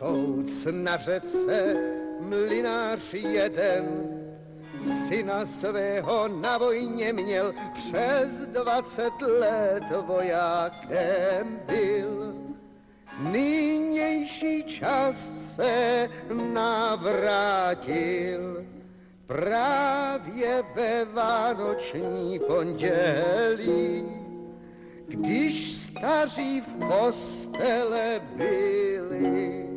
Souc na řece, mlinář jeden, syna svého na vojně měl, přes dvacet let vojákem byl. Nynější čas se navrátil, právě ve vánoční pondělí, když staří v kostele byli.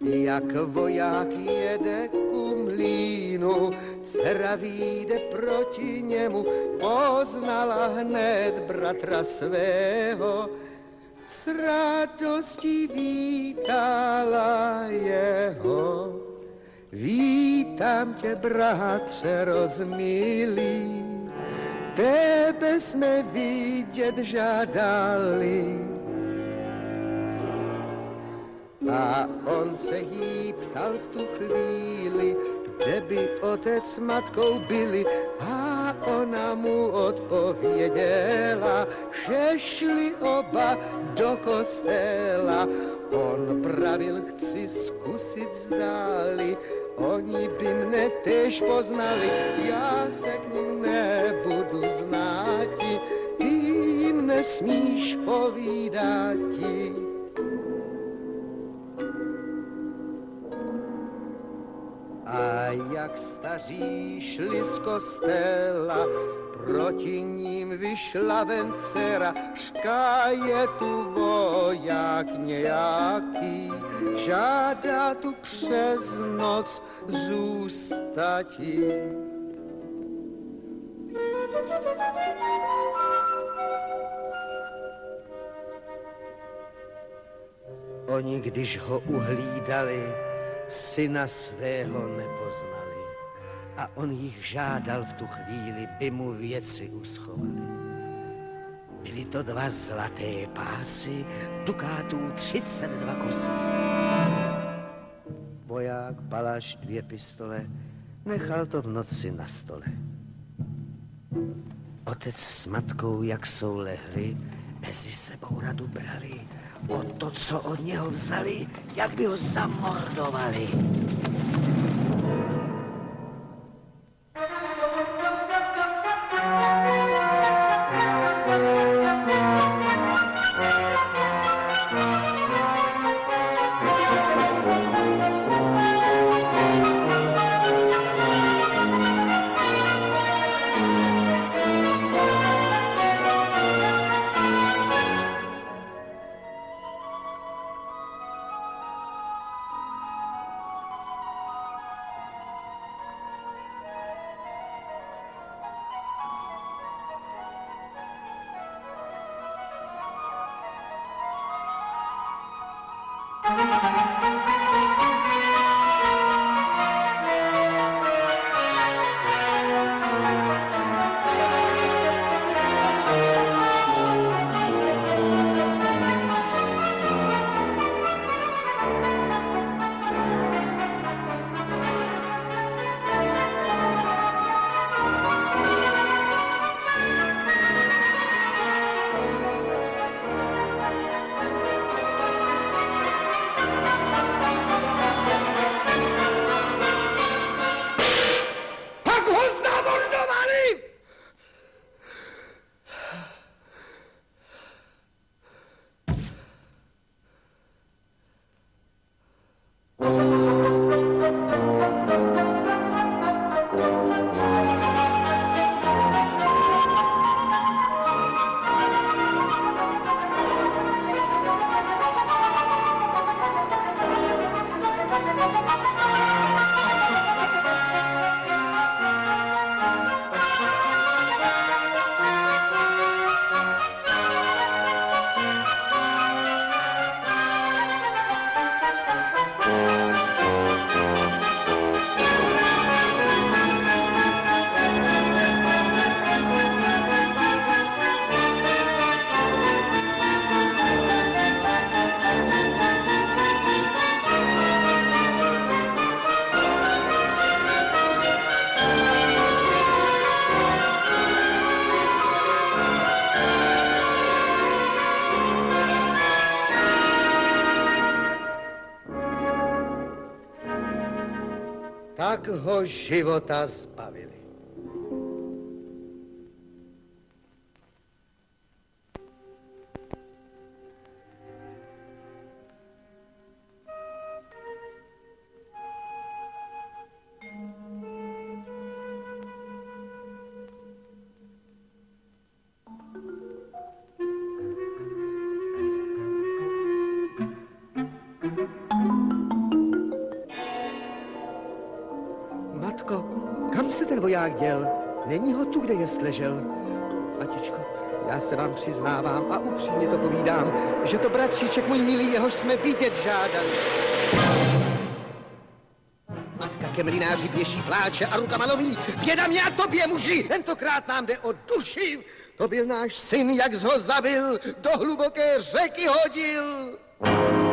Jak voják jede ku mlínu, dcera vyjde proti němu, poznala hned bratra svého, s radostí vítala jeho. Vítám tě, bratře rozmilý, tebe jsme vidět žádali. A on se jí ptal v tu chvíli, kde by otec s matkou byli. A ona mu odpověděla, že šli oba do kostela. On pravil, chci zkusit zdáli, oni by mne tež poznali, já se k ním nebudu znáti, ty jim nesmíš povídáti. A jak staří šli z kostela, proti ním vyšla ven dcera, šká je tu voják nějaký, žádá tu přes noc zůstatí. Oni, když ho uhlídali, syna svého nepoznali. A on jich žádal v tu chvíli, by mu věci uschovali. Byly to dva zlaté pásy, dukátů 32 kusů. Voják, palaš, dvě pistole, nechal to v noci na stole. Otec s matkou, jak jsou lehli, mezi sebou radu brali o to, co od něho vzali, jak by ho zamordovali. Tak ho života zbavili. Ten voják děl? Není ho tu, kde jest ležel. Matičko, já se vám přiznávám a upřímně to povídám, že to bratříček můj milý, jehož jsme vidět žádali. Matka ke mlináři běží pláče a rukama lomí. Běda mě a tobě, muži, tentokrát nám jde o duši. To byl náš syn, jak ho zabil, do hluboké řeky hodil. Vítám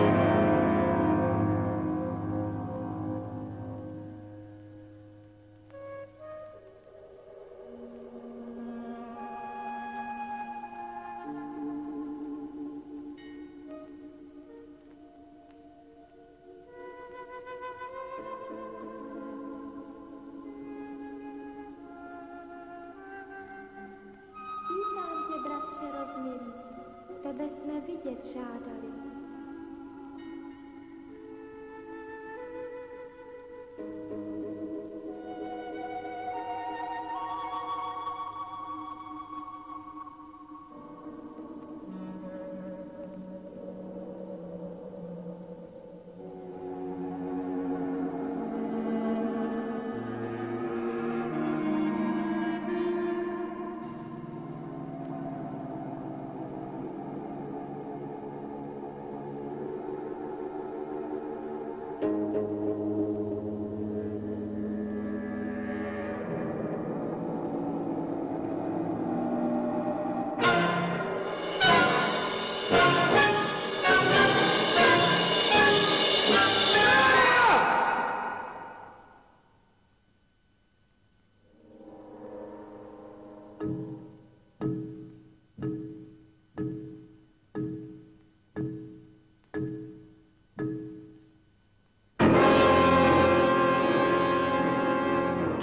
vidět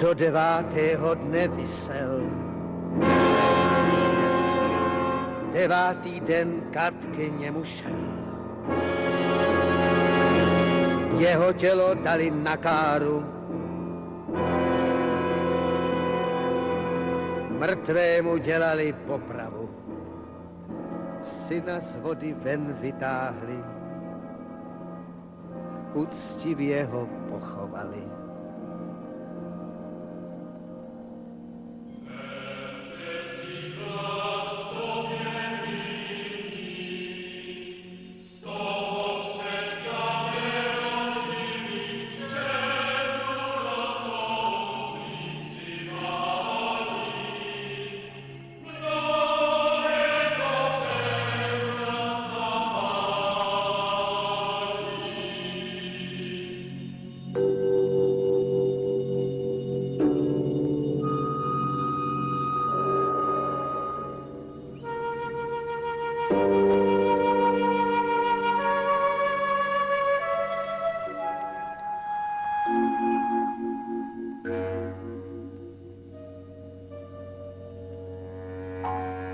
Do devátého dne vysel. Devátý den kat k němu šel. Jeho tělo dali na káru. Mrtvému dělali popravu. Syna z vody ven vytáhli. Uctivě ho pochovali. Bye.